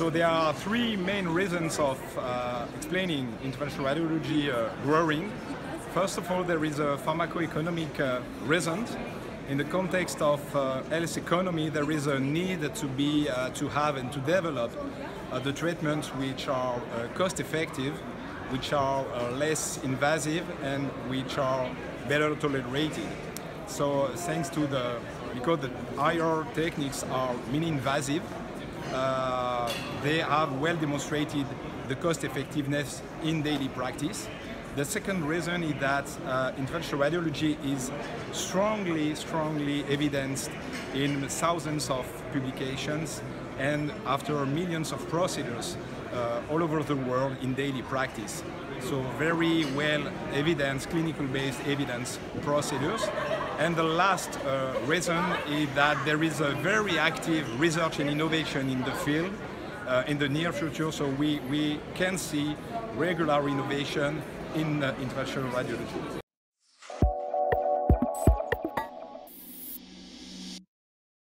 So there are three main reasons of uh, explaining interventional radiology uh, growing. First of all, there is a pharmacoeconomic uh, reason. In the context of uh, health economy, there is a need to be uh, to have and to develop uh, the treatments which are uh, cost effective, which are uh, less invasive, and which are better tolerated. So thanks to the because the IR techniques are mini-invasive, uh, they have well demonstrated the cost effectiveness in daily practice. The second reason is that uh, interventional radiology is strongly, strongly evidenced in thousands of publications and after millions of procedures uh, all over the world in daily practice. So very well evidence, clinical based evidence procedures. And the last uh, reason is that there is a very active research and innovation in the field uh, in the near future. So we, we can see regular innovation in uh, interventional radiology.